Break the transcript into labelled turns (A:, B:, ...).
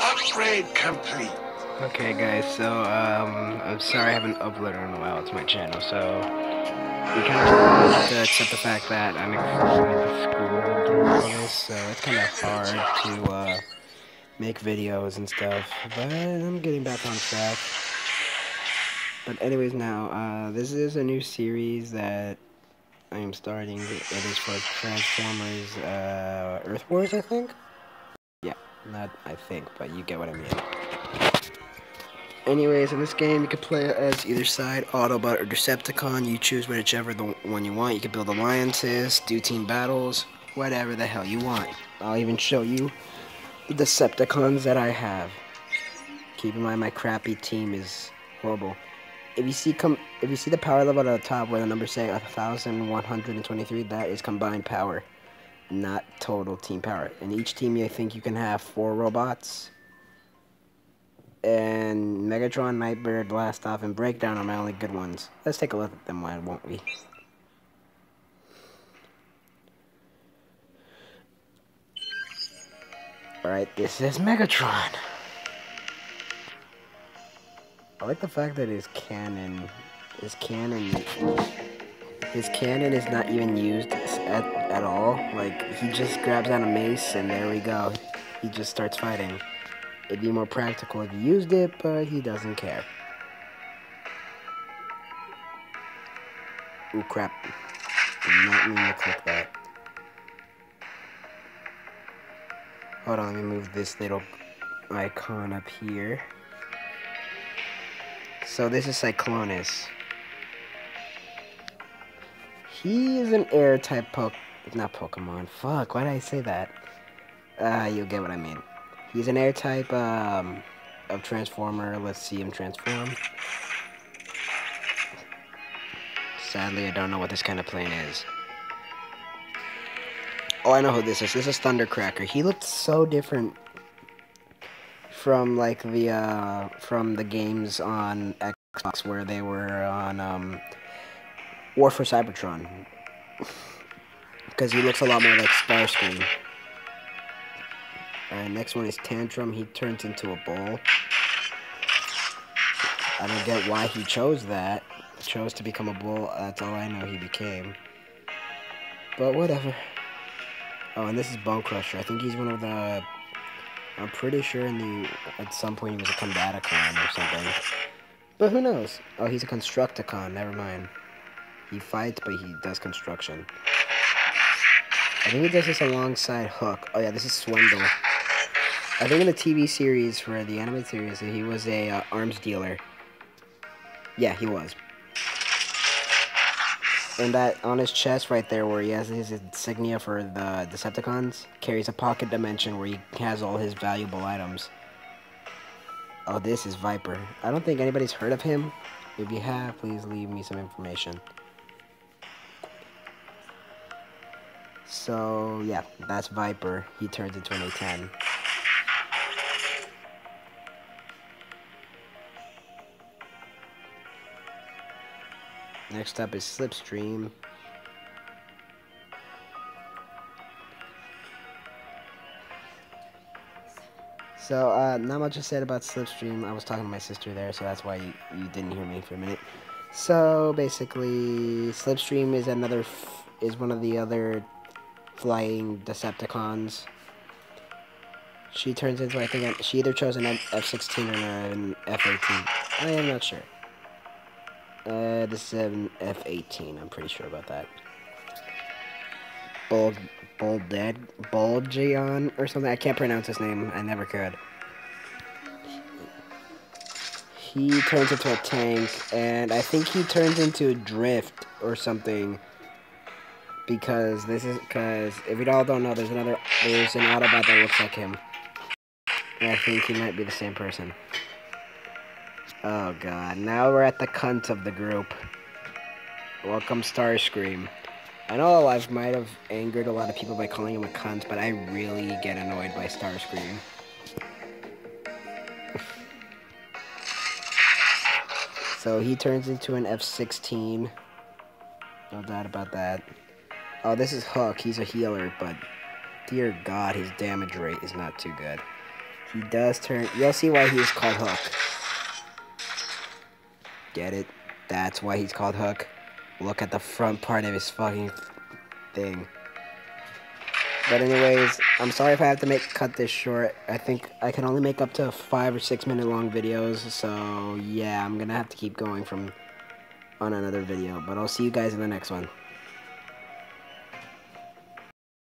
A: Upgrade complete.
B: Okay, guys, so, um, I'm sorry I haven't uploaded in a while to my channel, so, we kind of have to accept the fact that I'm in school doing this, so it's kind of hard to, uh, make videos and stuff, but I'm getting back on track. But anyways, now, uh, this is a new series that I am starting. It is for Transformers, uh, Earth Wars, I think? Yeah, not I think, but you get what I mean. Anyways, in this game, you can play as either side, Autobot or Decepticon. You choose whichever the one you want. You can build alliances, do team battles, whatever the hell you want. I'll even show you the Decepticons that I have. Keep in mind, my crappy team is horrible. If you see come, if you see the power level at the top where the numbers say 1,123, that is combined power, not total team power. In each team, you think you can have four robots and Megatron, Nightbird, Blastoff, and Breakdown are my only good ones. Let's take a look at them, why won't we? Alright, this is Megatron. I like the fact that his cannon, his cannon, his cannon is not even used at, at all. Like, he just grabs out a mace and there we go. He just starts fighting. It'd be more practical if he used it, but he doesn't care. Ooh, crap. Did not mean to click that. Hold on, let me move this little icon up here. So this is Cyclonus. He is an air type poke not Pokemon. Fuck, why did I say that? Ah, uh, you'll get what I mean. He's an air type um, of Transformer. Let's see him transform. Sadly, I don't know what this kind of plane is. Oh, I know who this is. This is Thundercracker. He looked so different from like the uh, from the games on Xbox where they were on um, War for Cybertron. Because he looks a lot more like Starscream. Alright, next one is Tantrum. He turns into a bull. I don't get why he chose that. Chose to become a bull. That's all I know he became. But whatever. Oh, and this is Bone Crusher. I think he's one of the... I'm pretty sure in the... At some point he was a Combaticon or something. But who knows? Oh, he's a Constructicon. Never mind. He fights, but he does construction. I think he does this alongside Hook. Oh yeah, this is Swindle. I think in the TV series, for the anime series, he was a uh, arms dealer. Yeah, he was. And that on his chest right there, where he has his insignia for the Decepticons, carries a pocket dimension where he has all his valuable items. Oh, this is Viper. I don't think anybody's heard of him. If you have, please leave me some information. So, yeah, that's Viper. He turns into an A10. Next up is Slipstream. So, uh, not much I said about Slipstream. I was talking to my sister there, so that's why you, you didn't hear me for a minute. So, basically, Slipstream is another, is one of the other flying Decepticons. She turns into, I think, she either chose an F-16 or an F-18. I am not sure. Uh, this is an F-18. I'm pretty sure about that. Bald, Bald Dead, Bulgion or something. I can't pronounce his name. I never could. He turns into a tank, and I think he turns into a drift or something. Because this is because if you all don't know, there's another there's an Autobot that looks like him. And I think he might be the same person. Oh god, now we're at the cunt of the group. Welcome Starscream. I know I might have angered a lot of people by calling him a cunt, but I really get annoyed by Starscream. so he turns into an F-16. No doubt about that. Oh, this is Hook. He's a healer, but dear God, his damage rate is not too good. He does turn. You'll see why he's called Hook. Get it? That's why he's called Hook. Look at the front part of his fucking thing. But anyways, I'm sorry if I have to make cut this short. I think I can only make up to five or six minute long videos. So yeah, I'm gonna have to keep going from on another video. But I'll see you guys in the next one.